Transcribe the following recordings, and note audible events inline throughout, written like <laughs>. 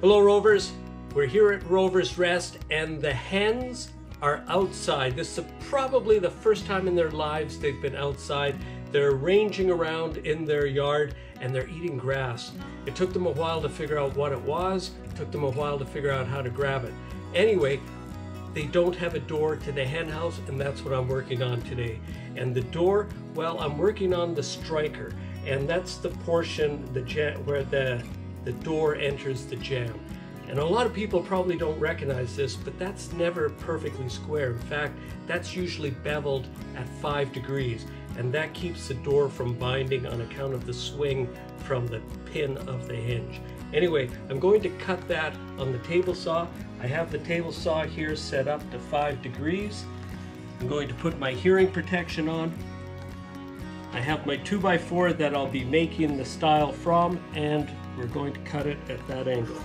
Hello, Rovers. We're here at Rover's Rest, and the hens are outside. This is probably the first time in their lives they've been outside. They're ranging around in their yard and they're eating grass. It took them a while to figure out what it was, it took them a while to figure out how to grab it. Anyway, they don't have a door to the hen house, and that's what I'm working on today. And the door, well, I'm working on the striker, and that's the portion the where the, the door enters the jamb. And a lot of people probably don't recognize this, but that's never perfectly square. In fact, that's usually beveled at five degrees, and that keeps the door from binding on account of the swing from the pin of the hinge. Anyway, I'm going to cut that on the table saw. I have the table saw here set up to five degrees. I'm going to put my hearing protection on. I have my 2x4 that I'll be making the stile from, and we're going to cut it at that angle.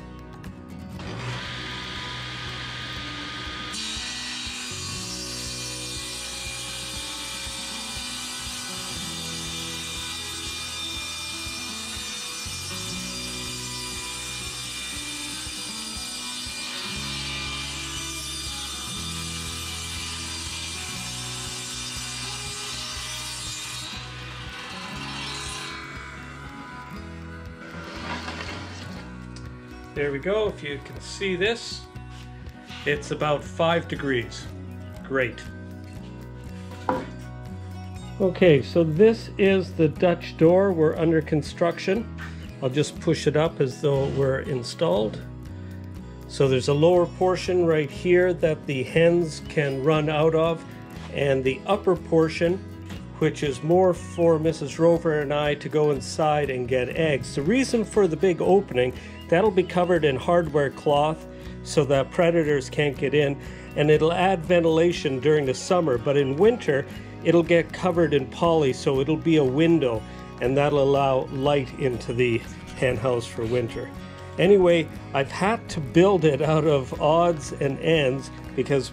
There we go, if you can see this, it's about five degrees. Great. Okay, so this is the Dutch door. We're under construction. I'll just push it up as though it were installed. So there's a lower portion right here that the hens can run out of, and the upper portion, which is more for Mrs. Rover and I to go inside and get eggs. The reason for the big opening That'll be covered in hardware cloth so that predators can't get in, and it'll add ventilation during the summer, but in winter, it'll get covered in poly, so it'll be a window, and that'll allow light into the hen house for winter. Anyway, I've had to build it out of odds and ends because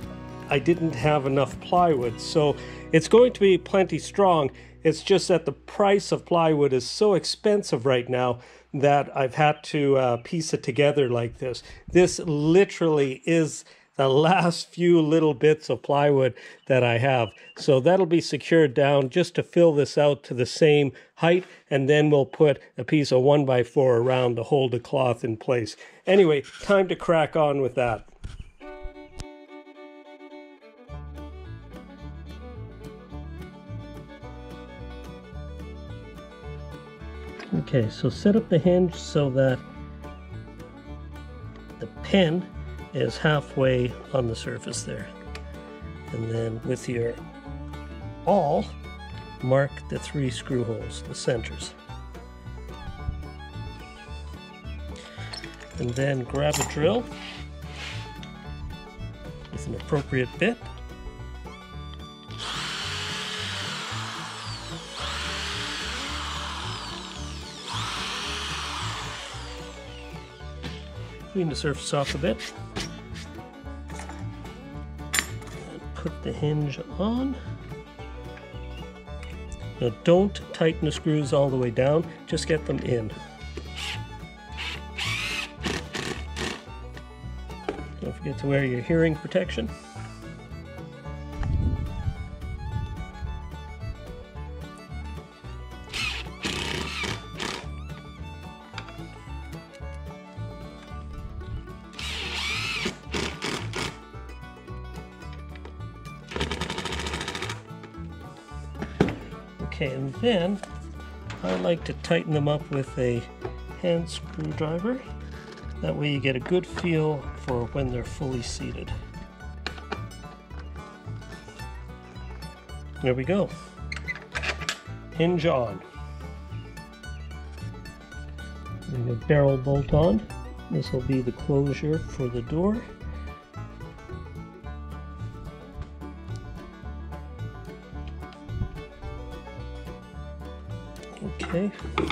I didn't have enough plywood. So it's going to be plenty strong. It's just that the price of plywood is so expensive right now that I've had to uh, piece it together like this. This literally is the last few little bits of plywood that I have. So that'll be secured down just to fill this out to the same height and then we'll put a piece of 1 by 4 around to hold the cloth in place. Anyway, time to crack on with that. Okay, so set up the hinge so that the pin is halfway on the surface there. And then with your awl, mark the three screw holes, the centers. And then grab a drill with an appropriate bit clean the surface off a bit. And put the hinge on. Now don't tighten the screws all the way down, just get them in. Don't forget to wear your hearing protection. Then I like to tighten them up with a hand screwdriver. That way you get a good feel for when they're fully seated. There we go. Hinge on. And a barrel bolt on. This will be the closure for the door. Okay,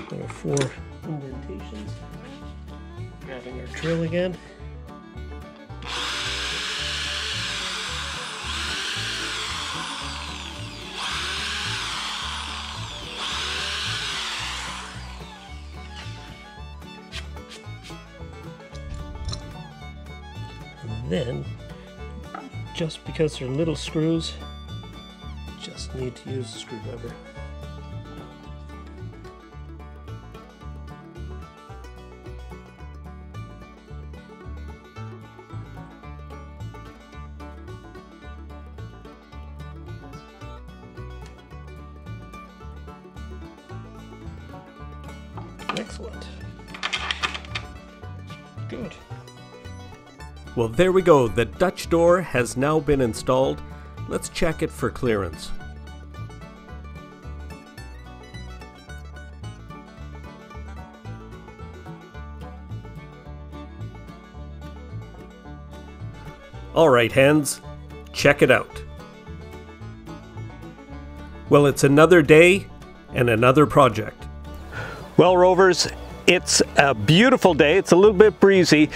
there are four indentations. Grabbing our drill again. And then, just because they're little screws, just need to use a screwdriver. Excellent. Good. Well, there we go. The Dutch door has now been installed. Let's check it for clearance. Alright, hands, check it out. Well, it's another day and another project. Well, Rovers, it's a beautiful day. It's a little bit breezy,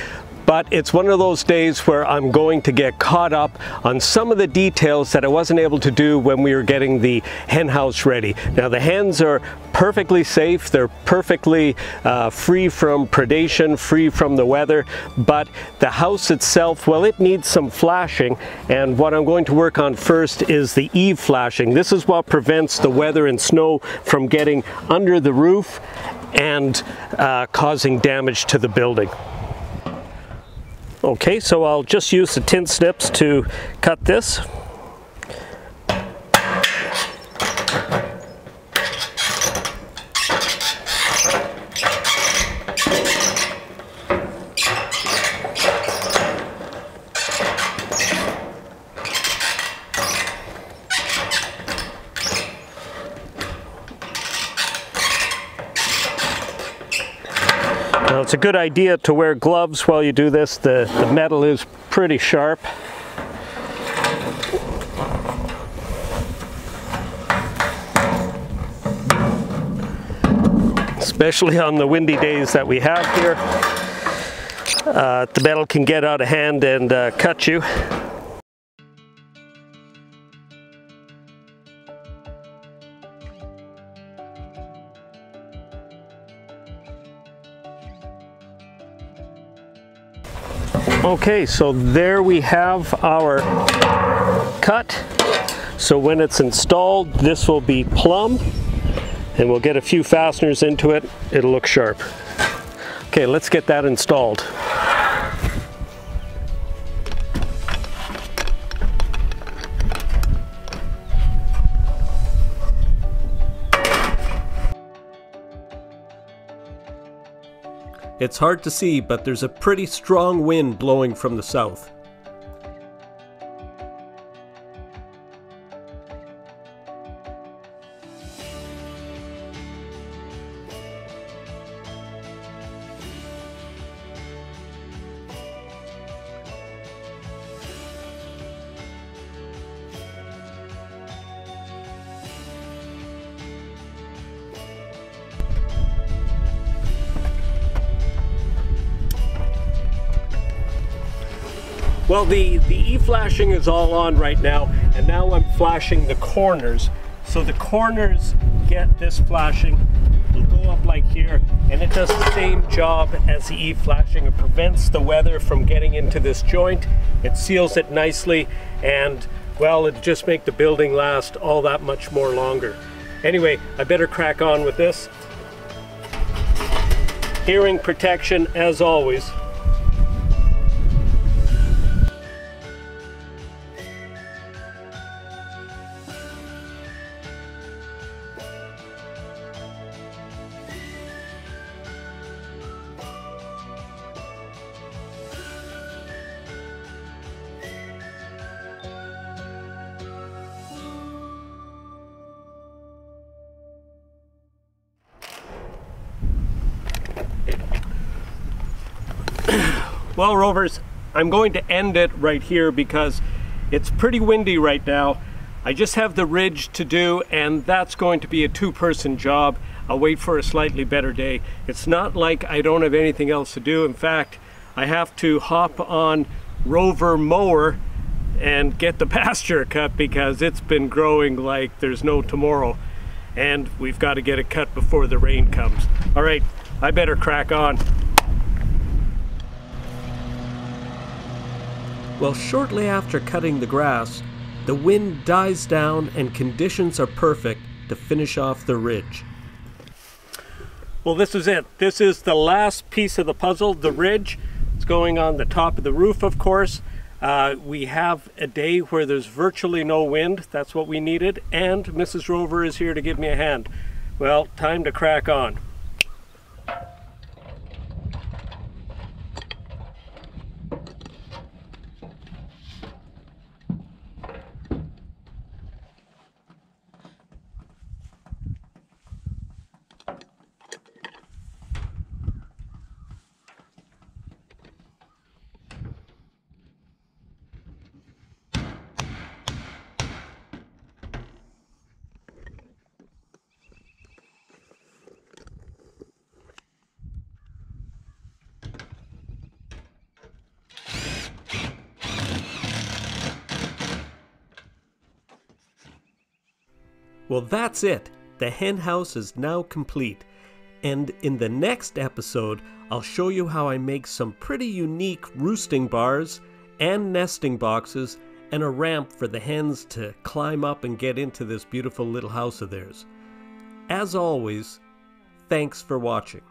but it's one of those days where I'm going to get caught up on some of the details that I wasn't able to do when we were getting the hen house ready. Now the hens are perfectly safe, they're perfectly uh, free from predation, free from the weather, but the house itself, well it needs some flashing and what I'm going to work on first is the eave flashing. This is what prevents the weather and snow from getting under the roof and uh, causing damage to the building. Okay, so I'll just use the tin snips to cut this. Now it's a good idea to wear gloves while you do this. The, the metal is pretty sharp. Especially on the windy days that we have here. Uh, the metal can get out of hand and uh, cut you. Okay, so there we have our cut. So when it's installed, this will be plumb, and we'll get a few fasteners into it. It'll look sharp. Okay, let's get that installed. It's hard to see, but there's a pretty strong wind blowing from the south. Well, the, the eave flashing is all on right now, and now I'm flashing the corners. So the corners get this flashing. It'll go up like here, and it does the same job as the eave flashing. It prevents the weather from getting into this joint. It seals it nicely, and well, it just make the building last all that much more longer. Anyway, I better crack on with this. Hearing protection as always. Well, Rovers, I'm going to end it right here because it's pretty windy right now. I just have the ridge to do and that's going to be a two-person job. I'll wait for a slightly better day. It's not like I don't have anything else to do. In fact, I have to hop on Rover mower and get the <laughs> pasture cut because it's been growing like there's no tomorrow. And we've got to get it cut before the rain comes. All right, I better crack on. Well, shortly after cutting the grass, the wind dies down and conditions are perfect to finish off the ridge. Well, this is it. This is the last piece of the puzzle, the ridge. It's going on the top of the roof, of course. Uh, we have a day where there's virtually no wind. That's what we needed. And Mrs. Rover is here to give me a hand. Well, time to crack on. Well, that's it. The hen house is now complete. And in the next episode, I'll show you how I make some pretty unique roosting bars and nesting boxes and a ramp for the hens to climb up and get into this beautiful little house of theirs. As always, thanks for watching.